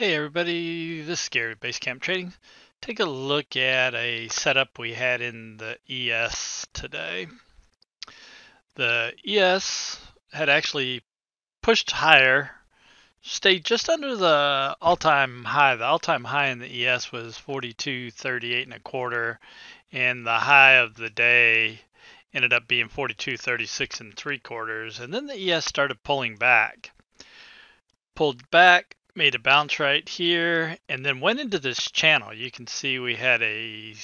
Hey everybody, this is Gary Basecamp Trading. Take a look at a setup we had in the ES today. The ES had actually pushed higher, stayed just under the all-time high. The all-time high in the ES was 42.38 and a quarter, and the high of the day ended up being 42.36 and three quarters. And then the ES started pulling back. Pulled back, made a bounce right here and then went into this channel. You can see we had a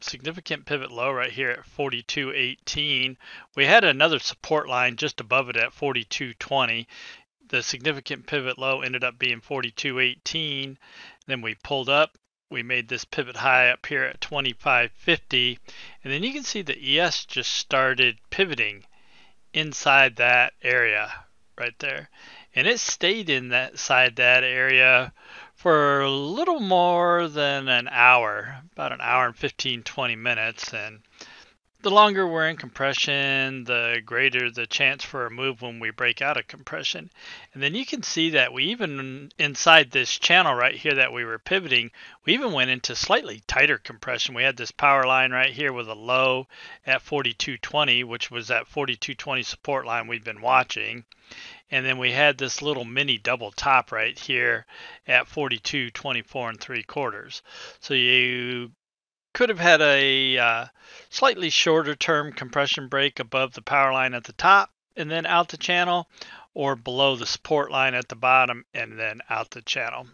significant pivot low right here at 42.18. We had another support line just above it at 42.20. The significant pivot low ended up being 42.18. Then we pulled up. We made this pivot high up here at 25.50. And then you can see the ES just started pivoting inside that area right there and it stayed in that side that area for a little more than an hour, about an hour and 15, 20 minutes. And the longer we're in compression, the greater the chance for a move when we break out of compression. And then you can see that we even inside this channel right here that we were pivoting, we even went into slightly tighter compression. We had this power line right here with a low at 4220, which was that 4220 support line we've been watching. And then we had this little mini double top right here at 42, 24 and three quarters. So you could have had a uh, slightly shorter term compression break above the power line at the top and then out the channel or below the support line at the bottom and then out the channel.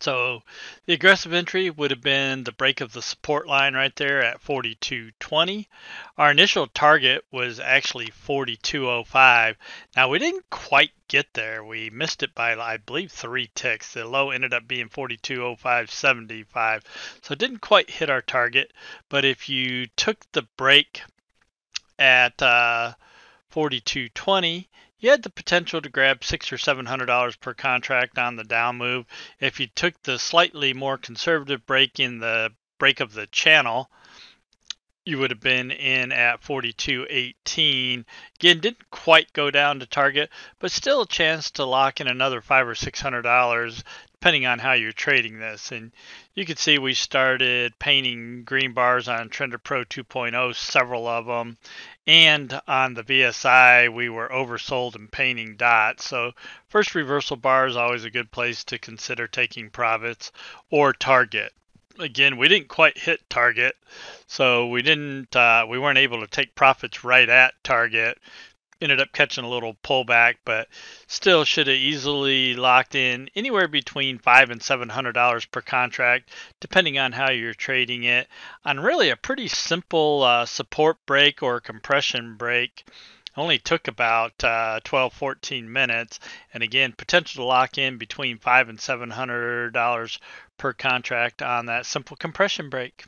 So the aggressive entry would have been the break of the support line right there at 42.20. Our initial target was actually 42.05. Now we didn't quite get there. We missed it by I believe three ticks. The low ended up being 42.05.75. So it didn't quite hit our target. But if you took the break at uh, 42.20 you had the potential to grab six or seven hundred dollars per contract on the down move. If you took the slightly more conservative break in the break of the channel you would have been in at 42.18 again didn't quite go down to target but still a chance to lock in another five or six hundred dollars depending on how you're trading this. And you can see we started painting green bars on Trender Pro 2.0, several of them. And on the VSI, we were oversold and painting dots. So first reversal bar is always a good place to consider taking profits or target. Again, we didn't quite hit target, so we didn't uh, we weren't able to take profits right at target ended up catching a little pullback, but still should have easily locked in anywhere between five and seven hundred dollars per contract, depending on how you're trading it, on really a pretty simple uh, support break or compression break. Only took about uh, 12, 14 minutes, and again, potential to lock in between five and seven hundred dollars per contract on that simple compression break.